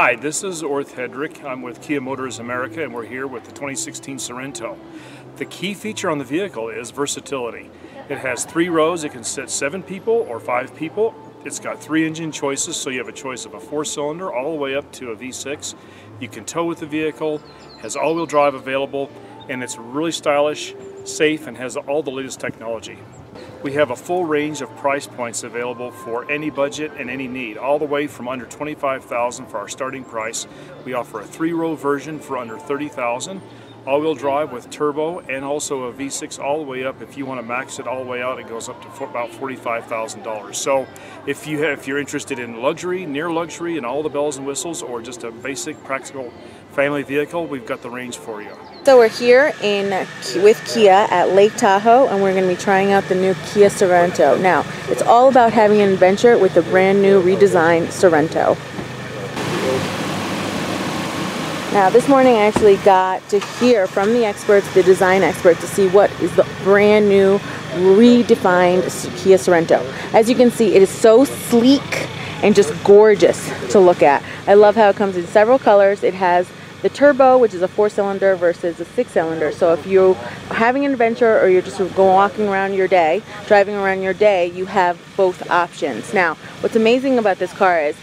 Hi, this is Orth Hedrick. I'm with Kia Motors America and we're here with the 2016 Sorento. The key feature on the vehicle is versatility. It has three rows, it can sit seven people or five people. It's got three engine choices, so you have a choice of a four cylinder all the way up to a V6. You can tow with the vehicle, has all-wheel drive available, and it's really stylish, safe, and has all the latest technology. We have a full range of price points available for any budget and any need, all the way from under 25,000 for our starting price. We offer a three-row version for under 30,000, all-wheel drive with turbo, and also a V6 all the way up. If you want to max it all the way out, it goes up to about $45,000. So if you have, if you're interested in luxury, near luxury, and all the bells and whistles, or just a basic practical family vehicle, we've got the range for you. So we're here in with Kia at Lake Tahoe and we're going to be trying out the new Kia Sorento. Now, it's all about having an adventure with the brand new redesigned Sorento. Now, this morning I actually got to hear from the experts, the design experts, to see what is the brand new redefined Kia Sorento. As you can see, it is so sleek and just gorgeous to look at. I love how it comes in several colors. It has the turbo, which is a four cylinder versus a six cylinder. So if you're having an adventure or you're just going walking around your day, driving around your day, you have both options. Now, what's amazing about this car is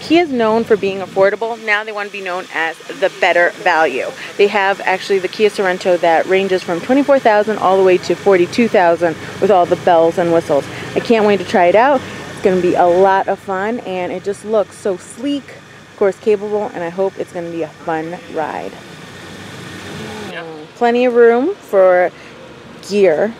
Kia is known for being affordable. Now they want to be known as the better value. They have actually the Kia Sorento that ranges from 24,000 all the way to 42,000 with all the bells and whistles. I can't wait to try it out. It's going to be a lot of fun and it just looks so sleek, of course capable and I hope it's going to be a fun ride. Yeah. Plenty of room for gear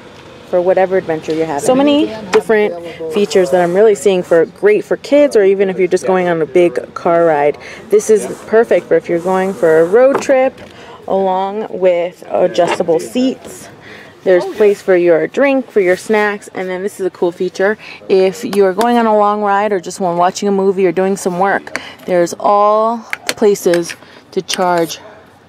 for whatever adventure you're having. So many different features that I'm really seeing for great for kids or even if you're just going on a big car ride. This is perfect for if you're going for a road trip along with adjustable seats there's place for your drink, for your snacks, and then this is a cool feature. If you're going on a long ride or just when watching a movie or doing some work, there's all places to charge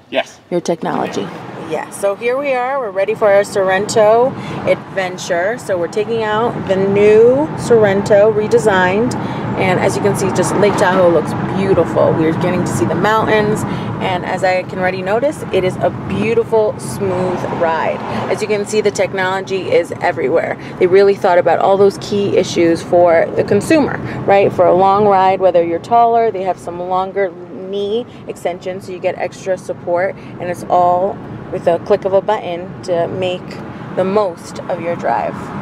yes. your technology. Yeah, so here we are. We're ready for our Sorento adventure. So we're taking out the new Sorento redesigned. And as you can see just Lake Tahoe looks beautiful. We're getting to see the mountains. And as I can already notice it is a beautiful smooth ride. As you can see the technology is everywhere. They really thought about all those key issues for the consumer right? For a long ride whether you're taller they have some longer knee extensions so you get extra support. And it's all with a click of a button to make the most of your drive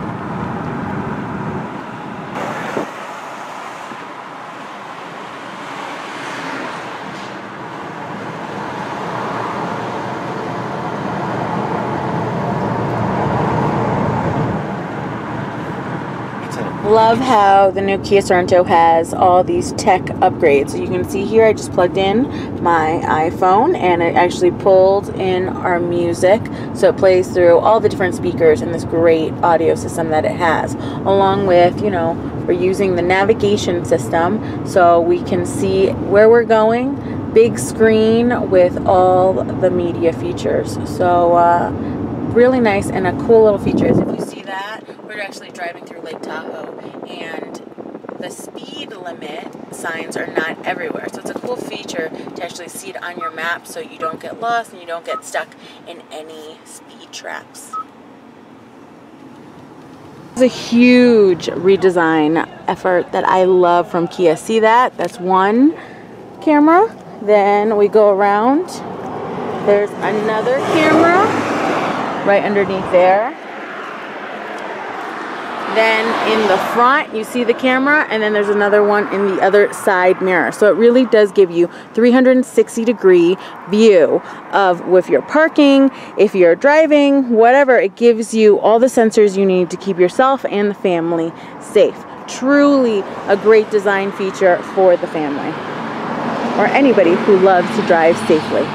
Love how the new Kia Sorento has all these tech upgrades. So you can see here I just plugged in my iPhone and it actually pulled in our music. So it plays through all the different speakers and this great audio system that it has. Along with, you know, we're using the navigation system so we can see where we're going. Big screen with all the media features. So uh, really nice and a cool little feature that, we're actually driving through Lake Tahoe and the speed limit signs are not everywhere. So it's a cool feature to actually see it on your map so you don't get lost and you don't get stuck in any speed traps. It's a huge redesign effort that I love from Kia. See that? That's one camera. Then we go around. There's another camera right underneath there. Then in the front, you see the camera, and then there's another one in the other side mirror. So it really does give you 360 degree view of if you're parking, if you're driving, whatever. It gives you all the sensors you need to keep yourself and the family safe. Truly a great design feature for the family or anybody who loves to drive safely.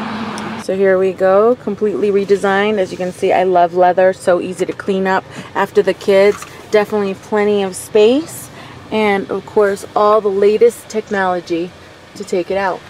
So here we go, completely redesigned. As you can see, I love leather, so easy to clean up after the kids. Definitely plenty of space. And of course, all the latest technology to take it out.